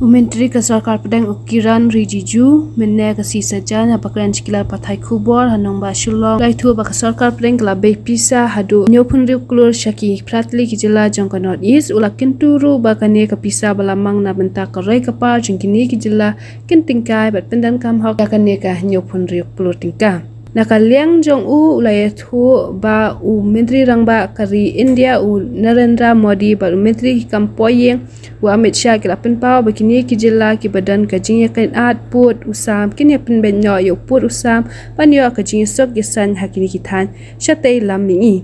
Menteri ke Sarkar Pedang Ukiran Rijiju menne ke si sajan apakran cikila pathai kubor hanong ba shulong lai tu ba ke Sarkar Pedang kala be pisa hadu nyopun riuk kulur syaki pratli ki jila jong ke North East ula kenturu ba kane ke pisa balamang na benta ke rai ke par jengkini ki jila kentingkai bat pendan kam hok kane ke nyopun riuk kulur tingkah nakaliang jong u ulaya thu ba u menteri rang ba kari india u narendra modi ba u menteri kam poyeng u amit shah ki lapen pau ba kini ki jilla ki badan ka jingya kan at put usam kini pen ben nyo yo put usam ba nyo ka jingya sok ki san hakini ki than shatei lam mi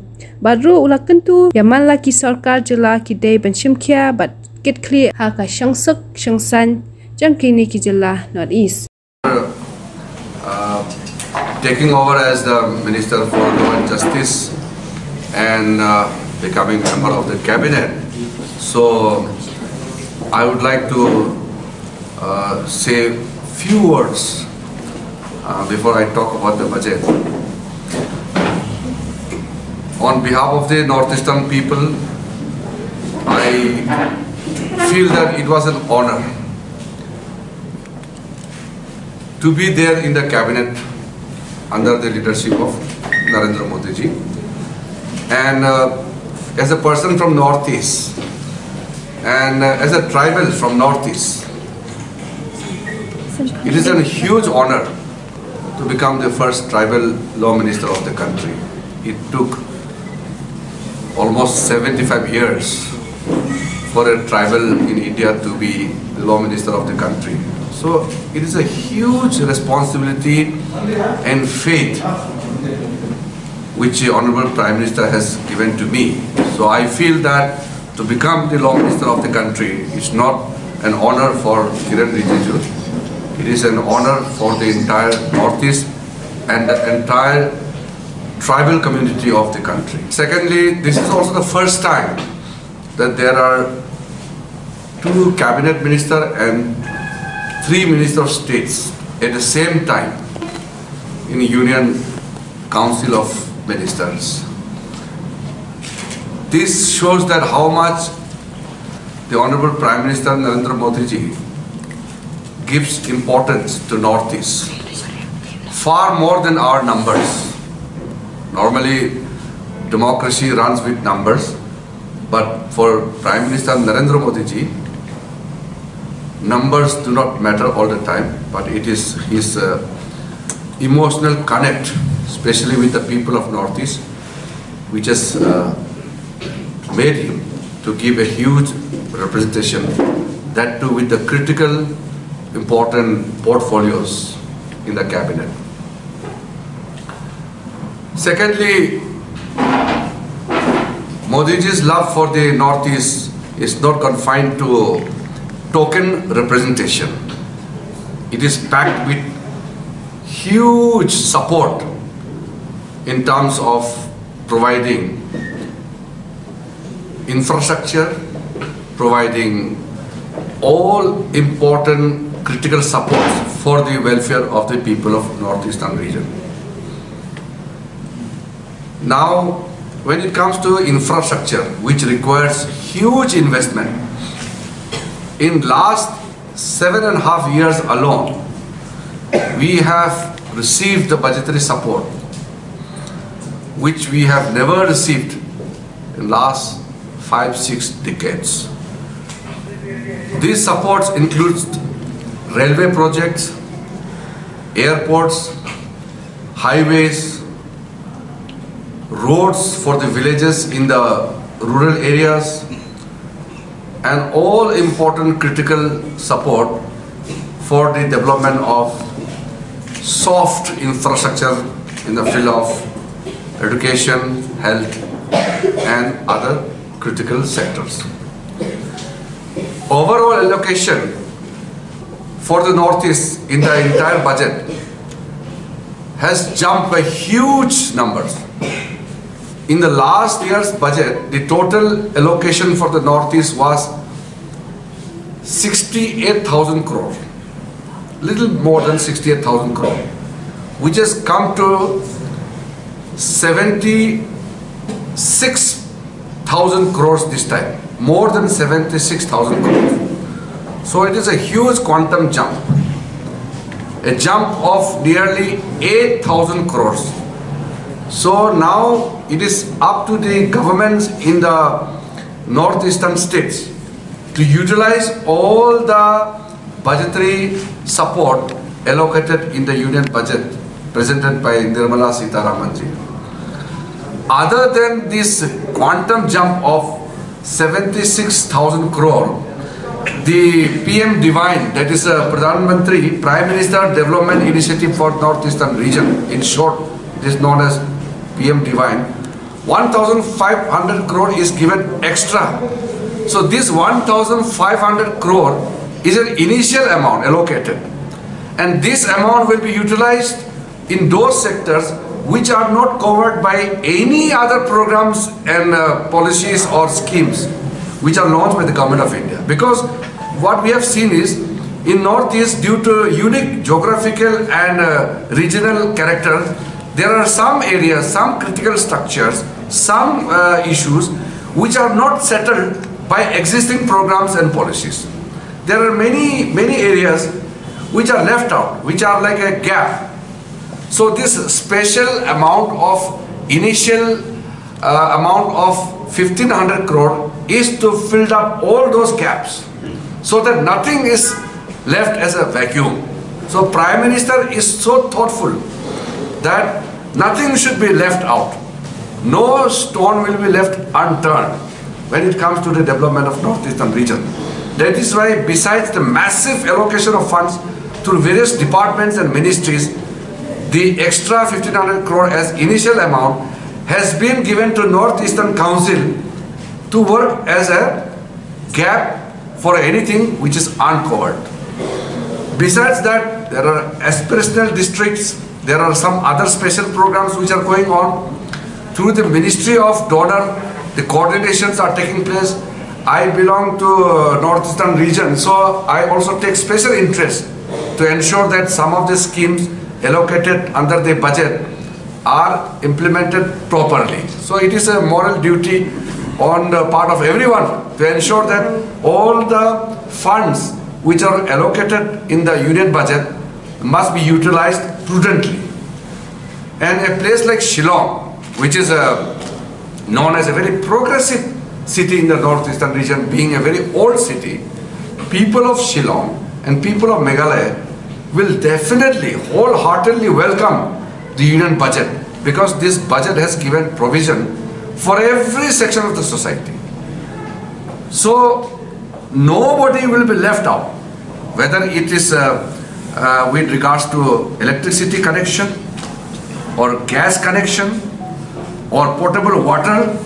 badru ulakan tu yaman la ki sarkar jilla ki dei ban shimkhia but get clear ha ka shangsuk shangsan jang kini ki jilla not east taking over as the Minister for Law and Justice and uh, becoming member of the cabinet. So I would like to uh, say few words uh, before I talk about the budget. On behalf of the Northeastern people, I feel that it was an honor to be there in the cabinet under the leadership of Narendra Modi ji. And uh, as a person from Northeast and uh, as a tribal from Northeast, it is a huge honor to become the first tribal law minister of the country. It took almost 75 years for a tribal in India to be the law minister of the country. So it is a huge responsibility and faith which the Honorable Prime Minister has given to me. So I feel that to become the Law Minister of the country is not an honor for Kiran Rijiju. It is an honor for the entire Northeast and the entire tribal community of the country. Secondly, this is also the first time that there are two cabinet minister and three minister of states at the same time in Union Council of Ministers. This shows that how much the Honorable Prime Minister Narendra Modi ji gives importance to Northeast, far more than our numbers. Normally, democracy runs with numbers, but for Prime Minister Narendra Modi ji, numbers do not matter all the time, but it is his uh, emotional connect, especially with the people of Northeast, which has uh, made him to give a huge representation, that too with the critical, important portfolios in the cabinet. Secondly, Modiji's love for the Northeast is not confined to token representation. It is packed with huge support in terms of providing infrastructure, providing all important critical supports for the welfare of the people of Northeastern region. Now, when it comes to infrastructure, which requires huge investment, in last seven and a half years alone, we have received the budgetary support which we have never received in last five, six decades. These supports include railway projects, airports, highways, roads for the villages in the rural areas, and all important critical support for the development of soft infrastructure in the field of education, health and other critical sectors. Overall allocation for the Northeast in the entire budget has jumped by huge numbers. In the last year's budget, the total allocation for the Northeast was 68,000 crore, little more than 68,000 crore, which has come to 76,000 crores this time, more than 76,000 crores. So it is a huge quantum jump. A jump of nearly 8,000 crores. So now it is up to the governments in the northeastern states to utilize all the budgetary support allocated in the union budget presented by Nirmala Sitharamanji. Other than this quantum jump of 76,000 crore, the PM DevINE, that is a Pradhan Mantri, Prime Minister Development Initiative for Northeastern Region, in short, it is known as PM DevINE, 1,500 crore is given extra. So this 1,500 crore is an initial amount allocated. And this amount will be utilized in those sectors which are not covered by any other programs and uh, policies or schemes which are launched by the government of India. Because what we have seen is in Northeast due to unique geographical and uh, regional character, there are some areas, some critical structures, some uh, issues which are not settled by existing programs and policies. There are many, many areas which are left out, which are like a gap so this special amount of initial uh, amount of 1500 crore is to fill up all those gaps so that nothing is left as a vacuum. So Prime Minister is so thoughtful that nothing should be left out. No stone will be left unturned when it comes to the development of Northeastern region. That is why besides the massive allocation of funds through various departments and ministries, the extra 1500 crore as initial amount has been given to Northeastern Council to work as a gap for anything which is uncovered. Besides that, there are aspirational districts, there are some other special programs which are going on. Through the Ministry of DoNER, the coordinations are taking place. I belong to uh, Northeastern region, so I also take special interest to ensure that some of the schemes allocated under the budget are implemented properly. So it is a moral duty on the part of everyone to ensure that all the funds which are allocated in the union budget must be utilized prudently. And a place like Shillong, which is a, known as a very progressive city in the northeastern region, being a very old city, people of Shillong and people of Meghalaya will definitely wholeheartedly welcome the union budget because this budget has given provision for every section of the society. So nobody will be left out, whether it is uh, uh, with regards to electricity connection or gas connection or potable water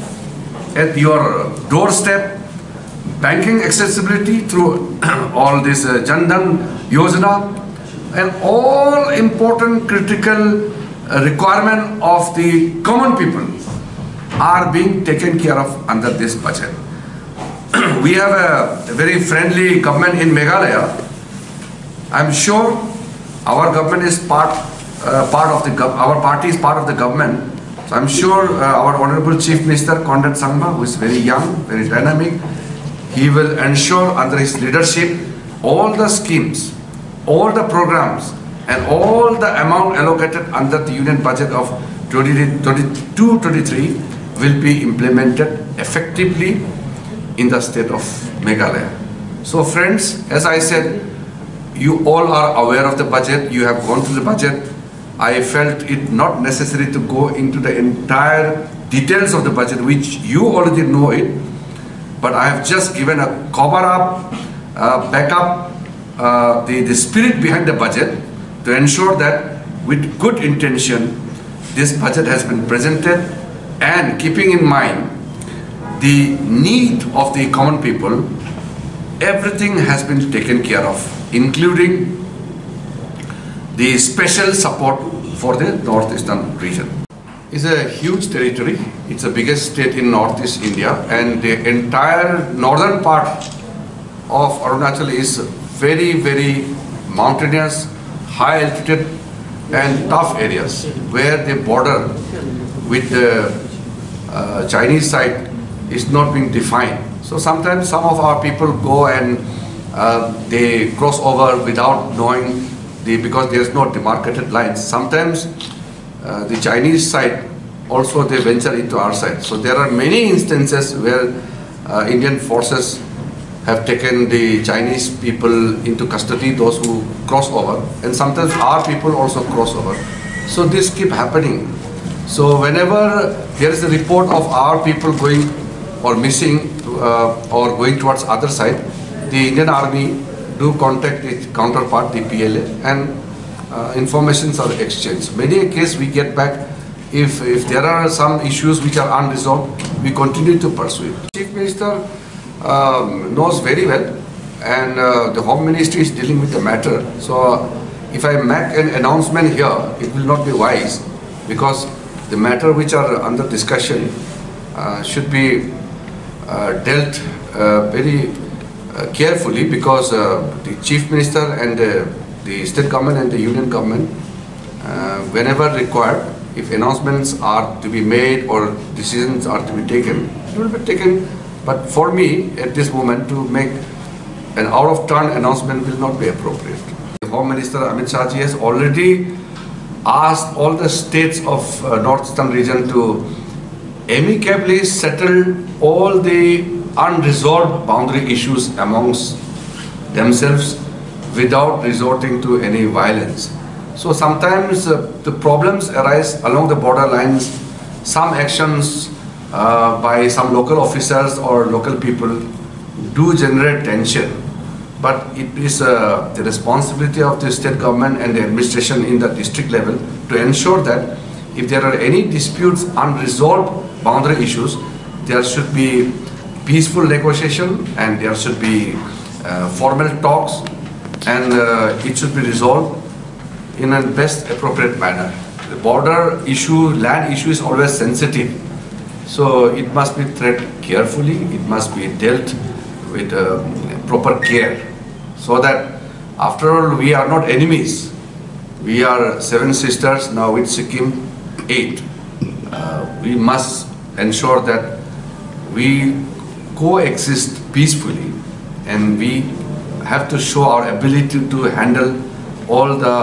at your doorstep, banking accessibility through all this uh, Jan Dhan Yojana, and all important critical uh, requirement of the common people are being taken care of under this budget. we have a, very friendly government in Meghalaya. I'm sure our government is part uh, part of the our party is part of the government. So I'm sure uh, our honorable chief minister Conrad Sangma, who is very young, very dynamic, he will ensure under his leadership all the schemes all the programs and all the amount allocated under the union budget of 2022-23 will be implemented effectively in the state of Meghalaya. So friends, as I said, you all are aware of the budget, you have gone through the budget. I felt it not necessary to go into the entire details of the budget, which you already know it, but I have just given a cover up, uh, backup uh, the, the spirit behind the budget to ensure that with good intention this budget has been presented and keeping in mind the need of the common people everything has been taken care of including the special support for the northeastern region. It's a huge territory. It's the biggest state in northeast India and the entire northern part of Arunachal is very, very mountainous, high altitude and tough areas where the border with the uh, Chinese side is not being defined. So sometimes some of our people go and uh, they cross over without knowing the, because there's no demarcated lines. Sometimes uh, the Chinese side also they venture into our side. So there are many instances where uh, Indian forces have taken the Chinese people into custody, those who cross over, and sometimes our people also cross over. So this keep happening. So whenever there is a report of our people going or missing uh, or going towards other side, the Indian Army do contact its counterpart, the PLA, and uh, informations are exchanged. Many a case we get back, if, if there are some issues which are unresolved, we continue to pursue it. Chief Minister um, knows very well and uh, the Home Ministry is dealing with the matter. So if I make an announcement here, it will not be wise because the matter which are under discussion uh, should be uh, dealt uh, very carefully because uh, the Chief Minister and the state government and the union government, whenever required, if announcements are to be made or decisions are to be taken, it will be taken. But for me, at this moment, to make an out-of-turn announcement will not be appropriate. The Home Minister Amit Shah has already asked all the states of uh, Northeastern region to amicably settle all the unresolved boundary issues amongst themselves without resorting to any violence. So sometimes uh, the problems arise along the border lines, some actions uh, by some local officers or local people do generate tension. But it is uh, the responsibility of the state government and the administration in the district level to ensure that if there are any disputes, unresolved boundary issues, there should be peaceful negotiation and there should be uh, formal talks and uh, it should be resolved in a best appropriate manner. The border issue, land issue is always sensitive. So it must be treated carefully, it must be dealt with uh, proper care so that after all we are not enemies. We are seven sisters, now with Sikkim eight. Uh, we must ensure that we coexist peacefully and we have to show our ability to handle all the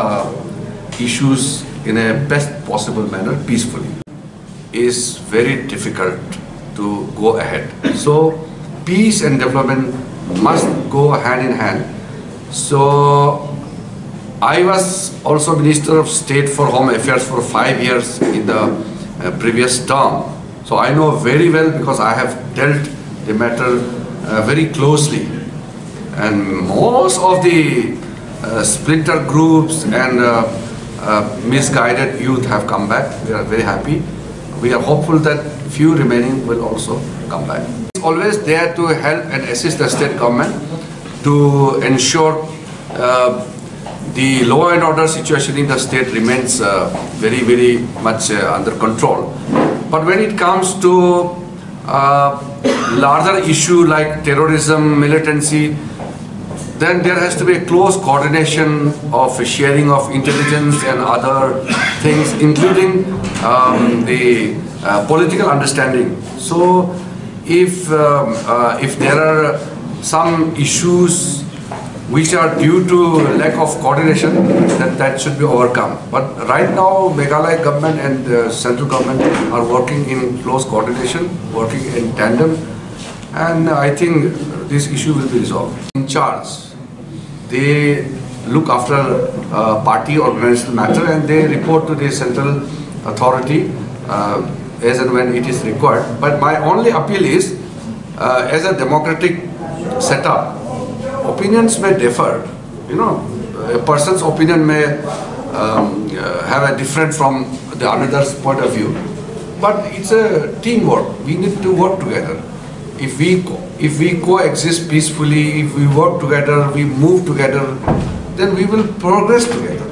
issues in a best possible manner peacefully is very difficult to go ahead. So peace and development must go hand in hand. So I was also Minister of State for Home Affairs for five years in the uh, previous term. So I know very well because I have dealt the matter uh, very closely. And most of the uh, splinter groups and uh, uh, misguided youth have come back. We are very happy. We are hopeful that few remaining will also come back. It's always there to help and assist the state government to ensure uh, the law and order situation in the state remains uh, very, very much uh, under control. But when it comes to larger issue like terrorism, militancy, then there has to be a close coordination of sharing of intelligence and other things, including um, the uh, political understanding. So, if um, uh, if there are some issues which are due to lack of coordination, that that should be overcome. But right now, Meghalaya government and the central government are working in close coordination, working in tandem, and I think this issue will be resolved. In charge, they look after uh, party organizational matter and they report to the central authority uh, as and when it is required. But my only appeal is, uh, as a democratic setup, opinions may differ. You know, a person's opinion may um, uh, have a different from the another's point of view. But it's a teamwork. We need to work together. If we if we coexist peacefully, if we work together, we move together, then we will progress together.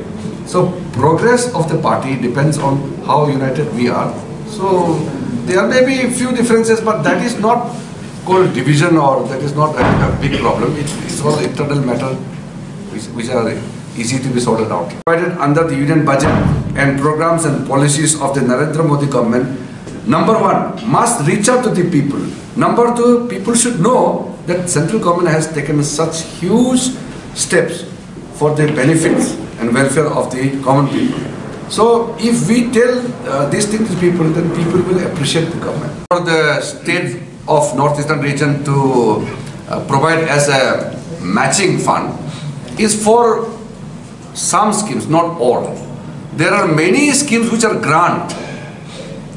So progress of the party depends on how united we are. So there may be a few differences, but that is not called division or that is not a, big problem. It's, it's all internal matter which, which are easy to be sorted out. Provided under the union budget and programs and policies of the Narendra Modi government, number one, must reach out to the people. Number two, people should know that central government has taken such huge steps for the benefits and welfare of the common people. So if we tell uh, these things to people, then people will appreciate the government. For the state of northeastern region to uh, provide as a matching fund is for some schemes, not all. There are many schemes which are grant.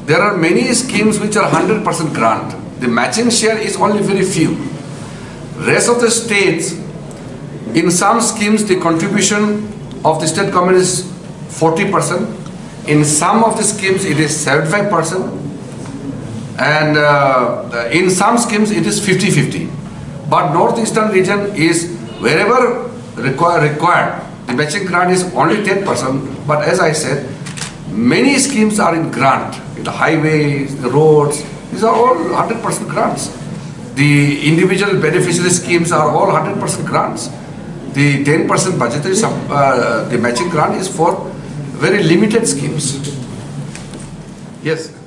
There are many schemes which are 100% grant. The matching share is only very few. Rest of the states, in some schemes, the contribution of the state government is 40%. In some of the schemes, it is 75%. And uh, in some schemes, it is 50-50. But northeastern region is wherever require, required, the matching grant is only 10%. But as I said, many schemes are in grant. The highways, the roads, these are all 100% grants. The individual beneficiary schemes are all 100% grants. The 10% budgetary sub, uh, the matching grant is for very limited schemes. Yes.